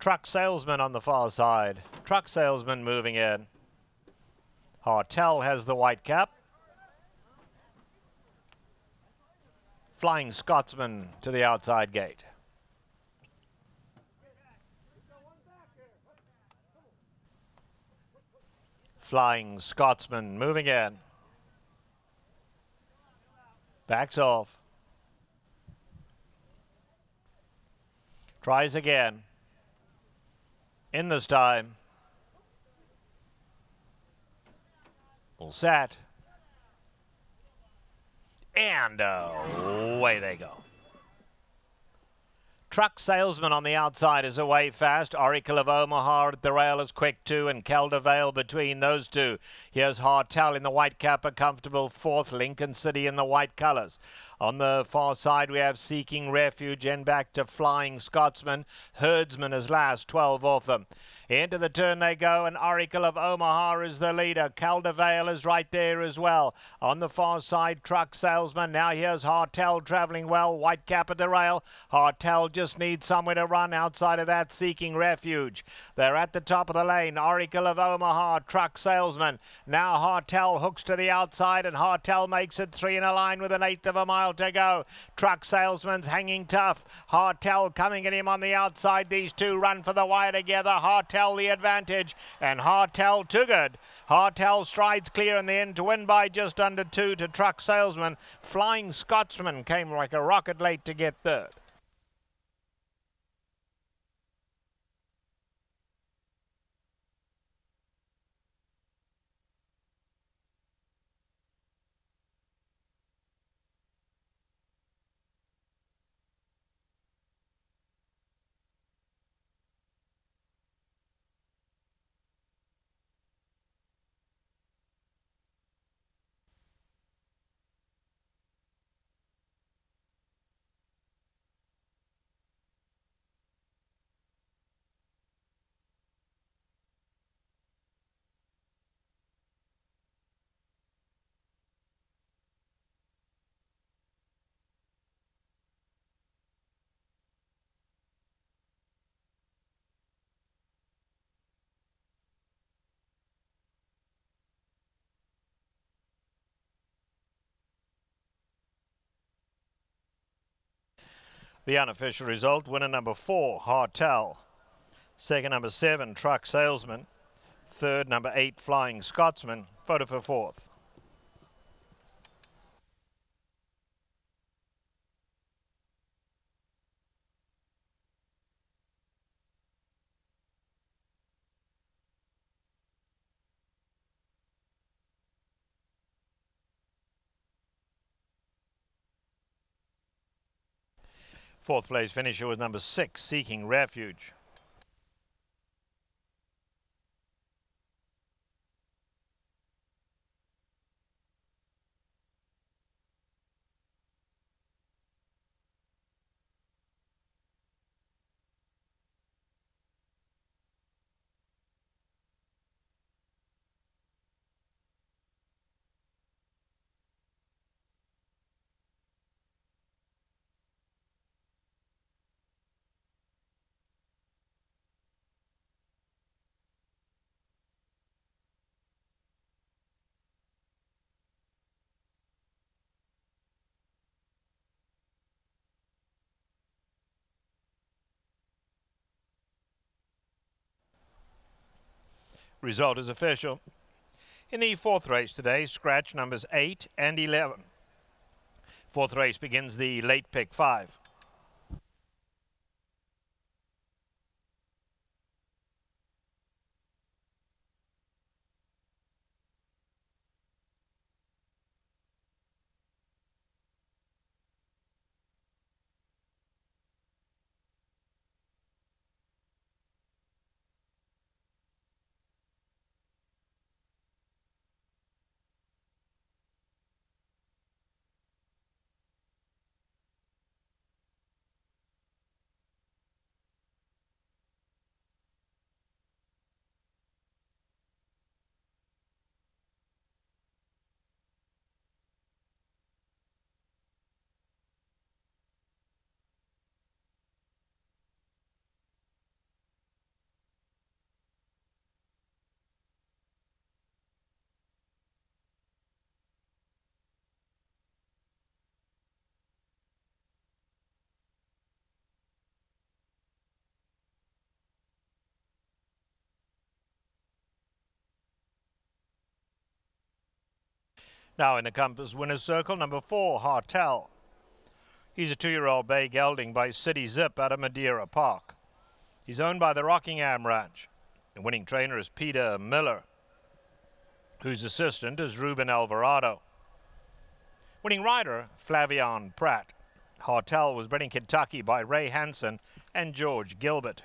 Truck salesman on the far side. Truck salesman moving in. Hartel has the white cap. Flying Scotsman to the outside gate. Flying Scotsman moving in. Backs off. Tries again. In this time. All set. And away they go. Truck salesman on the outside is away fast. Oracle of Omaha at the rail is quick too, and Caldervale between those two. Here's Hartel in the white cap, a comfortable fourth. Lincoln City in the white colours. On the far side, we have Seeking Refuge and back to Flying Scotsman. Herdsman is last, 12 off them. Into the turn they go, and Oracle of Omaha is the leader. Caldervale is right there as well. On the far side, Truck Salesman. Now here's Hartel travelling well. White cap at the rail. Hartel just needs somewhere to run outside of that, seeking refuge. They're at the top of the lane. Oracle of Omaha, Truck Salesman. Now Hartel hooks to the outside, and Hartel makes it three in a line with an eighth of a mile to go. Truck Salesman's hanging tough. Hartel coming at him on the outside. These two run for the wire together. Hartel Hartel the advantage, and Hartel too good. Hartel strides clear in the end to win by just under two to Truck Salesman. Flying Scotsman came like a rocket late to get third. The unofficial result, winner number four, Hartel. Second, number seven, Truck Salesman. Third, number eight, Flying Scotsman. Photo for fourth. Fourth place finisher was number six, Seeking Refuge. Result is official. In the fourth race today, scratch numbers 8 and 11. Fourth race begins the late pick 5. Now in the Compass winner's circle, number four, Hartel. He's a two-year-old bay gelding by City Zip out of Madeira Park. He's owned by the Rockingham Ranch. The winning trainer is Peter Miller, whose assistant is Ruben Alvarado. Winning rider, Flavien Prat. Hartel was bred in Kentucky by Ray Hansen and George Gilbert.